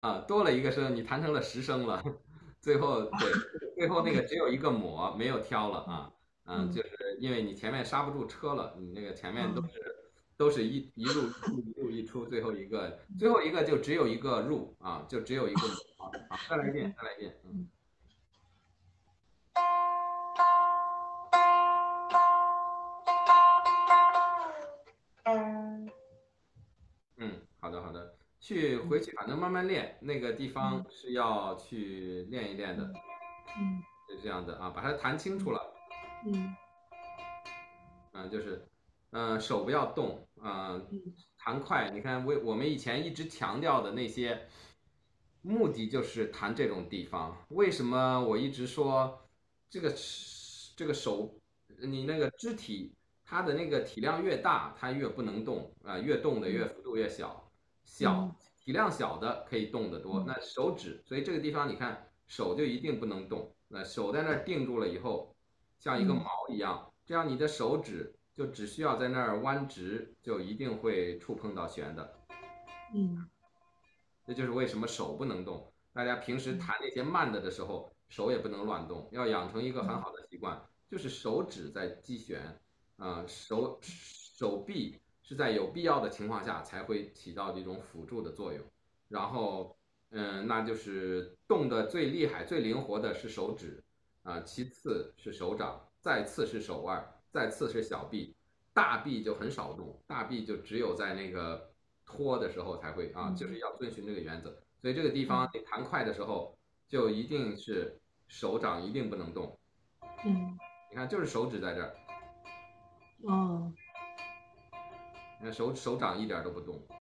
啊，多了一个声，你弹成了十声了。最后对，最后那个只有一个抹，没有挑了啊。嗯，就是因为你前面刹不住车了，你那个前面都是都是一一路一路一出，最后一个最后一个就只有一个入啊，就只有一个好，好，再来一遍，再来一遍，嗯。嗯，去回去反正慢慢练，那个地方是要去练一练的，嗯，是这样的啊，把它弹清楚了。嗯，嗯，就是，嗯，手不要动，嗯，弹快。你看，我我们以前一直强调的那些目的，就是弹这种地方。为什么我一直说这个这个手，你那个肢体，它的那个体量越大，它越不能动啊，越动的越幅度越小，小体量小的可以动得多。那手指，所以这个地方你看，手就一定不能动。那手在那儿定住了以后。像一个毛一样，这样你的手指就只需要在那儿弯直，就一定会触碰到弦的。嗯，这就是为什么手不能动。大家平时弹那些慢的的时候，手也不能乱动，要养成一个很好的习惯，就是手指在击弦，啊，手手臂是在有必要的情况下才会起到这种辅助的作用。然后，嗯，那就是动的最厉害、最灵活的是手指。啊，其次是手掌，再次是手腕，再次是小臂，大臂就很少动，大臂就只有在那个托的时候才会啊，就是要遵循这个原则。所以这个地方你弹快的时候，就一定是手掌一定不能动。嗯，你看，就是手指在这儿。哦。那手手掌一点都不动。